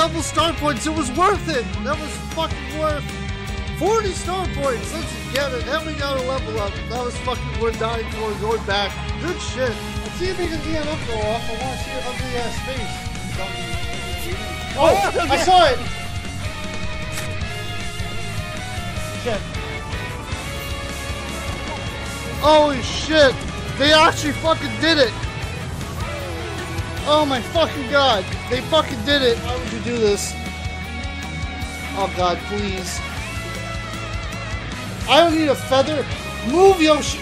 double star points. It was worth it. That was fucking worth 40 star points. Let's get it. And we got a level up. That was fucking worth dying for. Going back. Good shit. Let's see if we can DM up go off. I want to see your ugly ass face. Oh, oh I saw it. Shit. Holy shit! They actually fucking did it! Oh my fucking god! They fucking did it! Why would you do this? Oh god, please. I don't need a feather. Move, Yoshi!